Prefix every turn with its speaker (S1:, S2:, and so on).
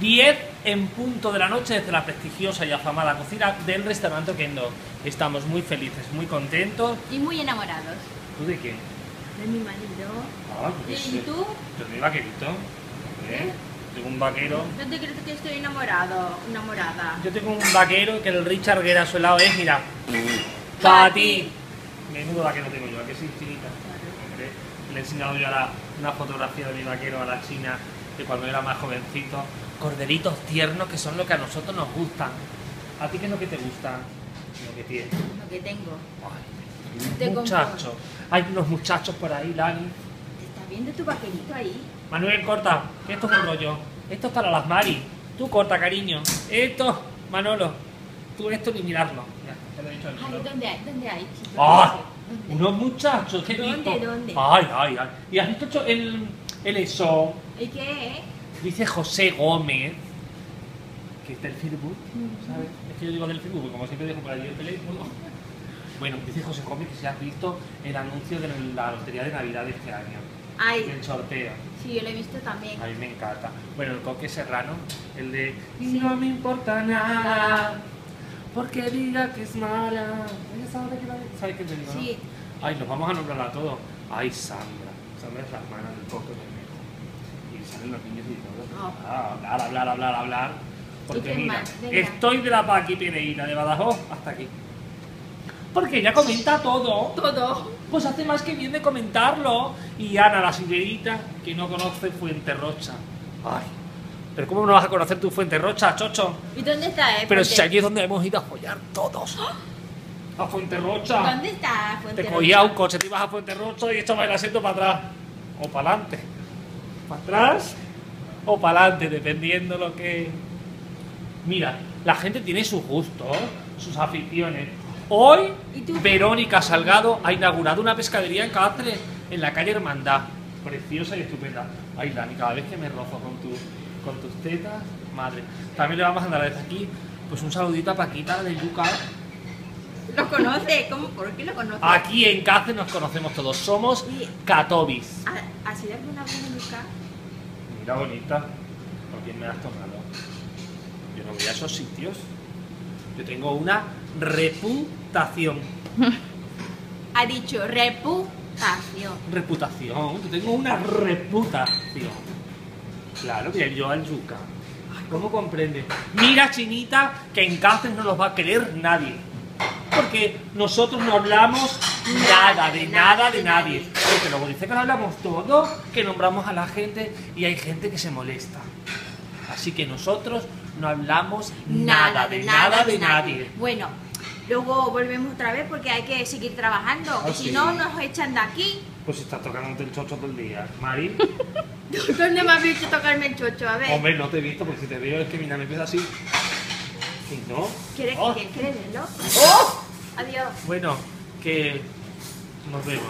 S1: 10 en punto de la noche desde la prestigiosa y afamada cocina del restaurante Kendo. Estamos muy felices, muy contentos.
S2: Y muy enamorados
S1: ¿Tú de quién?
S2: de mi marido.
S1: Ah, yo qué
S2: ¿Y
S1: sé.
S2: tú?
S1: Yo de mi vaquerito. ¿Eh? Tengo un vaquero.
S2: ¿No te crees que estoy enamorado, enamorada?
S1: Yo tengo un vaquero que el Richard Guerra a su lado es, mira.
S2: Para
S1: Para
S2: ti.
S1: ti. Menudo vaquero tengo yo, ¿a que sí, chinita? Le he enseñado yo ahora una fotografía de mi vaquero a la china cuando era más jovencito. Corderitos tiernos que son lo que a nosotros nos gustan. ¿A ti qué es lo que te gusta? Lo que tienes.
S2: Lo que tengo.
S1: Ay, muchachos. Hay unos muchachos por ahí, Lani.
S2: ¿Te estás viendo tu vaquerito ahí?
S1: Manuel, corta, que esto es un rollo. Esto es para las Mari. Tú corta, cariño. Esto, Manolo. Tú esto ni mirarlo. Ya, te lo he dicho al
S2: Ay,
S1: Manolo.
S2: ¿dónde hay? ¿Dónde hay?
S1: ¡Ah!
S2: ¿Dónde?
S1: Unos muchachos he
S2: ¿Dónde,
S1: visto.
S2: dónde?
S1: Ay, ay, ay. ¿Y has visto el, el eso?
S2: ¿Y qué?
S1: Dice José Gómez. Que está el Facebook, ¿sabes? Es que yo digo del Facebook, porque como siempre dejo por allí el teléfono. Bueno, dice José Gómez que si has visto el anuncio de la lotería de Navidad de este año.
S2: Ay,
S1: El sorteo.
S2: sí, yo lo he visto también.
S1: A mí me encanta. Bueno, el Coque Serrano, el de No me importa nada, porque diga que es mala. ¿Ella sabe que la ¿Sabe qué te digo? no?
S2: Sí.
S1: Ay, nos vamos a nombrar a todos. Ay, Sandra. Sandra es la hermana del Coque salen los niños y todo. Ah, hablar, hablar, hablar, hablar. Porque mira, estoy de la Paqui Pereira de Badajoz hasta aquí. Porque ella comenta todo.
S2: Todo.
S1: Pues hace más que bien de comentarlo. Y Ana, la señorita, que no conoce Fuenterrocha. Ay, pero ¿cómo no vas a conocer tu Fuenterrocha, chocho?
S2: ¿Y dónde está, eh?
S1: Pero
S2: Fuente-
S1: si allí es donde hemos ido a follar todos. A Fuenterrocha.
S2: ¿Dónde está Fuente
S1: Te cogía un
S2: Rocha?
S1: coche, te ibas a Fuenterrocha y echabas el asiento para atrás. O para adelante. Para atrás o para adelante, dependiendo lo que. Mira, la gente tiene sus gustos, sus aficiones. Hoy. Verónica Salgado ha inaugurado una pescadería en Cáceres, en la calle Hermandad. Preciosa y estupenda. Ay, Dani, cada vez que me rozo con, tu, con tus tetas, madre. También le vamos a dar desde aquí pues un saludito a Paquita de Yuca.
S2: ¿Lo conoce? ¿Cómo? ¿Por qué lo conoce?
S1: Aquí en Cáceres nos conocemos todos. Somos Catobis.
S2: ¿Ha- ¿Has ido alguna vez Luca?
S1: Mira, bonita. ¿Por quién me has tomado? Yo no voy a esos sitios. Yo tengo una reputación.
S2: Ha dicho reputación.
S1: Reputación. Yo tengo una reputación. Claro, que yo al yuca. Ay, ¿Cómo comprende? Mira, chinita, que en Cáceres no los va a querer nadie. Porque nosotros no hablamos nada, de nada, de nadie. Porque luego dice que no hablamos todo, que nombramos a la gente y hay gente que se molesta. Así que nosotros no hablamos nada, de nada, de nadie.
S2: Bueno, luego volvemos otra vez porque hay que seguir trabajando.
S1: Ah,
S2: que
S1: sí.
S2: si no, nos echan de aquí.
S1: Pues estás tocando el chocho todo el día. Mari,
S2: ¿Dónde me has visto tocarme el chocho? A ver.
S1: hombre, no te he visto porque si te veo es que mira, me empieza así. Y no.
S2: ¿Quieres,
S1: Oh.
S2: ¿quieres verlo?
S1: ¡Oh!
S2: Adiós.
S1: Bueno, que nos vemos.